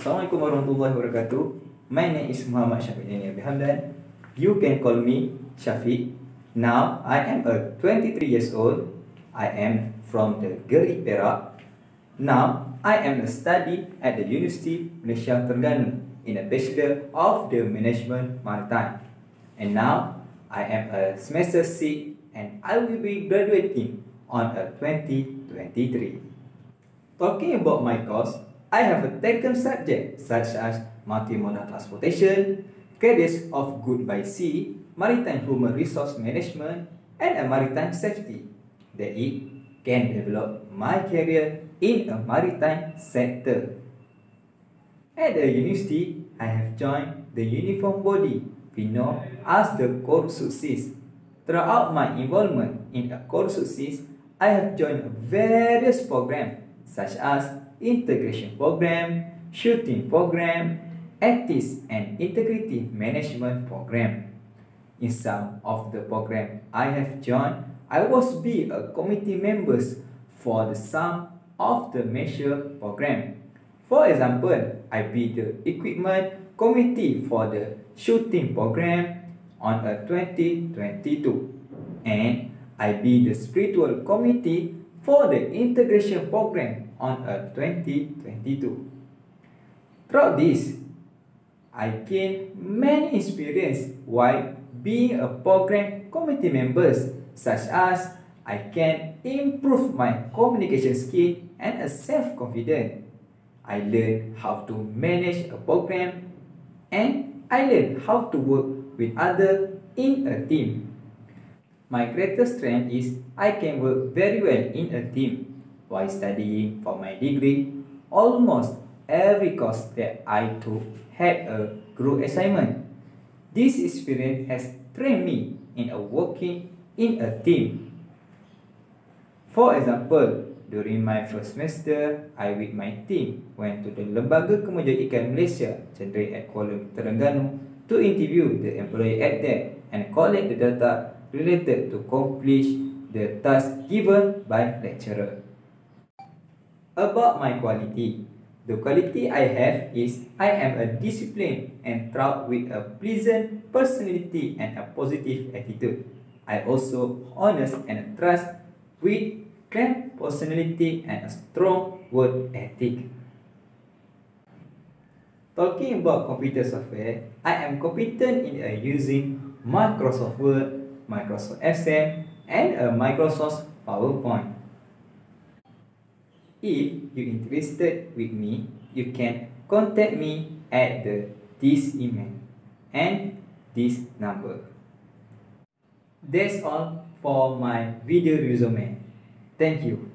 Assalamualaikum warahmatullahi wabarakatuh. My name is Muhammad Syafiq Daniel bin Hamdan. You can call me Syafiq. Now I am a 23 years old. I am from the Gerik Perak. Now I am a study at the University Malaysia Terengganu in a Bachelor of the Management Maritime. And now I am a semester 6 and I will be graduating on a 2023. Talking about my course, I have taken subjects such as multimodal transportation, carriage of good by sea, maritime human resource management, and maritime safety. That it can develop my career in a maritime sector. At the university, I have joined the uniform body we know as the Corps Corsusis. Throughout my involvement in a Corsusis, I have joined various programs such as integration program, shooting program, ethics and integrity management program. In some of the program I have joined, I was be a committee members for the some of the measure program. For example, I be the equipment committee for the shooting program on a 2022 and I be the spiritual committee for the integration program on a 2022. Throughout this, I gained many experience while being a program committee members such as I can improve my communication skill and a self-confidence. I learned how to manage a program and I learned how to work with others in a team. My greatest strength is I can work very well in a team while studying for my degree, almost every course that I took had a group assignment. This experience has trained me in a working in a team. For example, during my first semester, I with my team went to the Lembaga Kemajuan Ikan Malaysia, centered at Kuala Terengganu, to interview the employee at there and collect the data related to accomplish the task given by lecturer about my quality. The quality I have is I am a disciplined and proud with a pleasant personality and a positive attitude. I also honest and trust with calm personality and a strong work ethic. Talking about computer software, I am competent in using Microsoft Word, Microsoft Excel, and a Microsoft PowerPoint. If you're interested with me, you can contact me at the this email and this number. That's all for my video resume. Thank you.